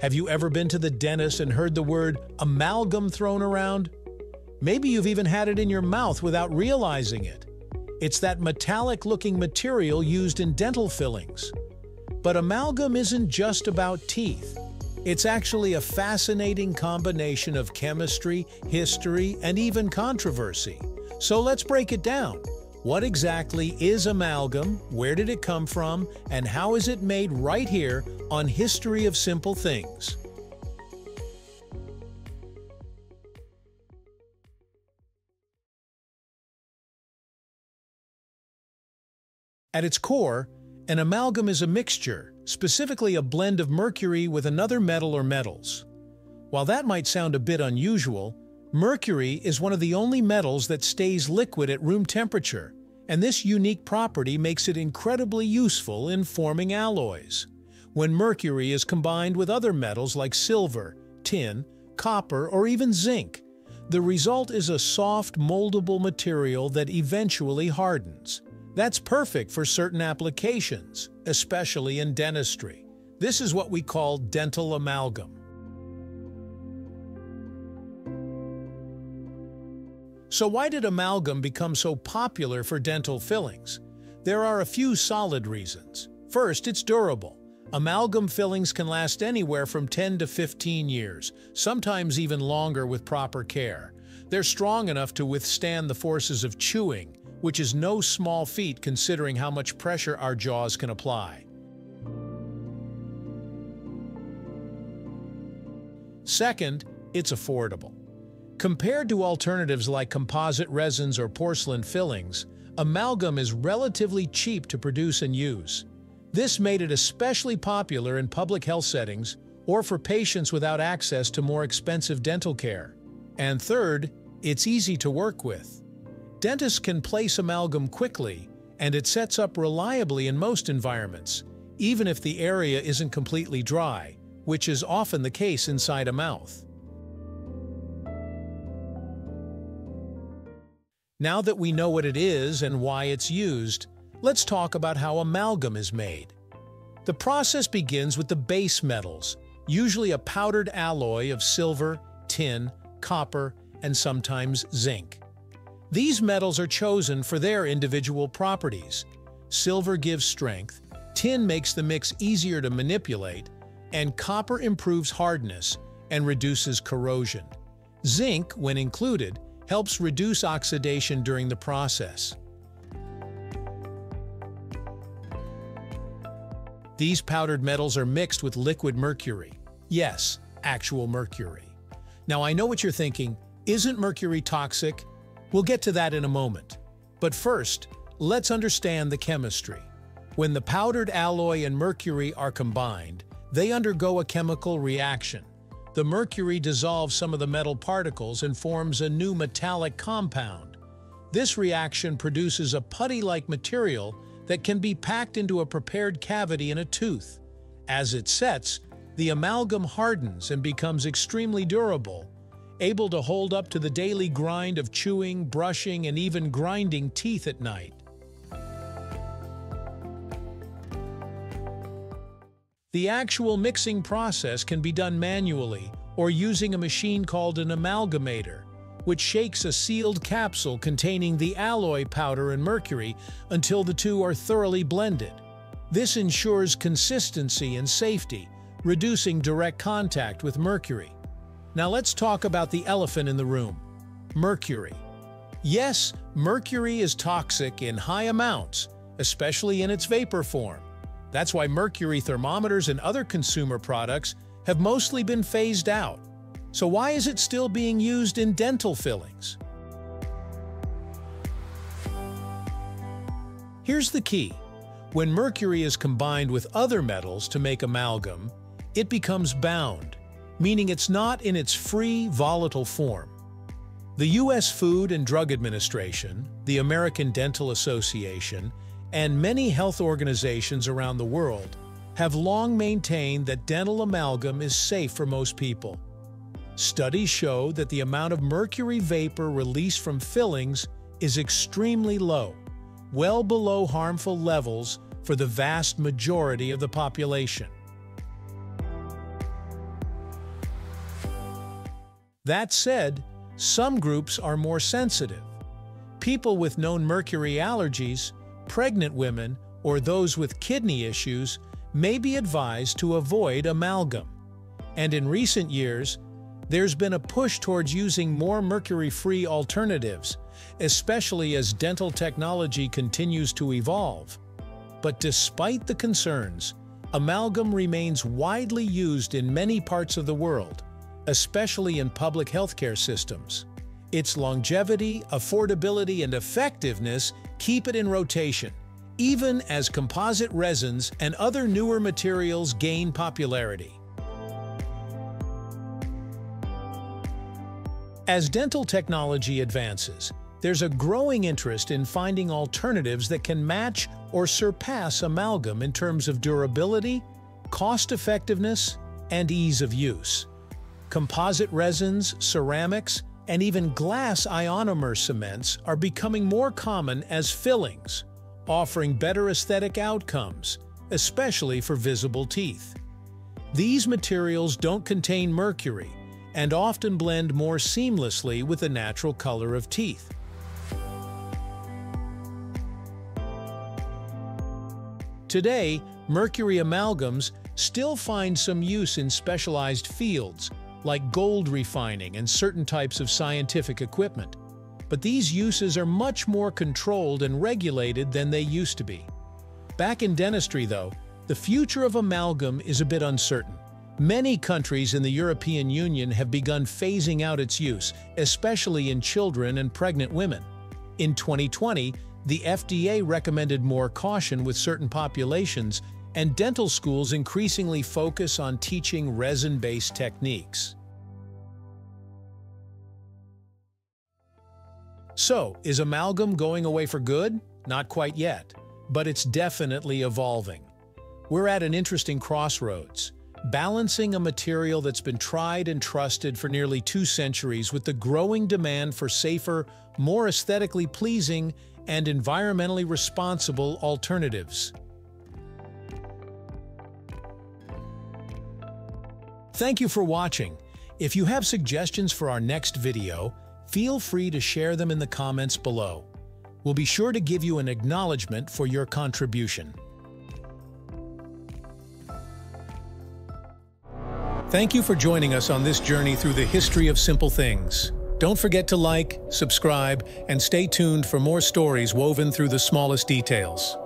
Have you ever been to the dentist and heard the word amalgam thrown around? Maybe you've even had it in your mouth without realizing it. It's that metallic-looking material used in dental fillings. But amalgam isn't just about teeth. It's actually a fascinating combination of chemistry, history, and even controversy. So let's break it down. What exactly is amalgam, where did it come from, and how is it made right here on History of Simple Things? At its core, an amalgam is a mixture, specifically a blend of mercury with another metal or metals. While that might sound a bit unusual, Mercury is one of the only metals that stays liquid at room temperature, and this unique property makes it incredibly useful in forming alloys. When mercury is combined with other metals like silver, tin, copper, or even zinc, the result is a soft, moldable material that eventually hardens. That's perfect for certain applications, especially in dentistry. This is what we call dental amalgam. So why did amalgam become so popular for dental fillings? There are a few solid reasons. First, it's durable. Amalgam fillings can last anywhere from 10 to 15 years, sometimes even longer with proper care. They're strong enough to withstand the forces of chewing, which is no small feat considering how much pressure our jaws can apply. Second, it's affordable. Compared to alternatives like composite resins or porcelain fillings, amalgam is relatively cheap to produce and use. This made it especially popular in public health settings or for patients without access to more expensive dental care. And third, it's easy to work with. Dentists can place amalgam quickly, and it sets up reliably in most environments, even if the area isn't completely dry, which is often the case inside a mouth. Now that we know what it is and why it's used, let's talk about how amalgam is made. The process begins with the base metals, usually a powdered alloy of silver, tin, copper, and sometimes zinc. These metals are chosen for their individual properties. Silver gives strength, tin makes the mix easier to manipulate, and copper improves hardness and reduces corrosion. Zinc, when included, helps reduce oxidation during the process. These powdered metals are mixed with liquid mercury. Yes, actual mercury. Now I know what you're thinking, isn't mercury toxic? We'll get to that in a moment. But first, let's understand the chemistry. When the powdered alloy and mercury are combined, they undergo a chemical reaction. The mercury dissolves some of the metal particles and forms a new metallic compound. This reaction produces a putty-like material that can be packed into a prepared cavity in a tooth. As it sets, the amalgam hardens and becomes extremely durable, able to hold up to the daily grind of chewing, brushing, and even grinding teeth at night. The actual mixing process can be done manually or using a machine called an amalgamator, which shakes a sealed capsule containing the alloy powder and mercury until the two are thoroughly blended. This ensures consistency and safety, reducing direct contact with mercury. Now let's talk about the elephant in the room, mercury. Yes, mercury is toxic in high amounts, especially in its vapor form. That's why mercury thermometers and other consumer products have mostly been phased out. So why is it still being used in dental fillings? Here's the key. When mercury is combined with other metals to make amalgam, it becomes bound, meaning it's not in its free, volatile form. The U.S. Food and Drug Administration, the American Dental Association, and many health organizations around the world have long maintained that dental amalgam is safe for most people. Studies show that the amount of mercury vapor released from fillings is extremely low, well below harmful levels for the vast majority of the population. That said, some groups are more sensitive. People with known mercury allergies, pregnant women, or those with kidney issues may be advised to avoid amalgam. And in recent years, there's been a push towards using more mercury-free alternatives, especially as dental technology continues to evolve. But despite the concerns, amalgam remains widely used in many parts of the world, especially in public healthcare systems. Its longevity, affordability, and effectiveness keep it in rotation, even as composite resins and other newer materials gain popularity. As dental technology advances, there's a growing interest in finding alternatives that can match or surpass amalgam in terms of durability, cost-effectiveness, and ease of use. Composite resins, ceramics, and even glass ionomer cements are becoming more common as fillings, offering better aesthetic outcomes, especially for visible teeth. These materials don't contain mercury, and often blend more seamlessly with the natural color of teeth. Today, mercury amalgams still find some use in specialized fields, like gold refining and certain types of scientific equipment. But these uses are much more controlled and regulated than they used to be. Back in dentistry, though, the future of amalgam is a bit uncertain. Many countries in the European Union have begun phasing out its use, especially in children and pregnant women. In 2020, the FDA recommended more caution with certain populations, and dental schools increasingly focus on teaching resin-based techniques. So, is amalgam going away for good? Not quite yet, but it's definitely evolving. We're at an interesting crossroads balancing a material that's been tried and trusted for nearly two centuries with the growing demand for safer, more aesthetically pleasing, and environmentally responsible alternatives. Thank you for watching. If you have suggestions for our next video, feel free to share them in the comments below. We'll be sure to give you an acknowledgement for your contribution. Thank you for joining us on this journey through the history of simple things. Don't forget to like, subscribe, and stay tuned for more stories woven through the smallest details.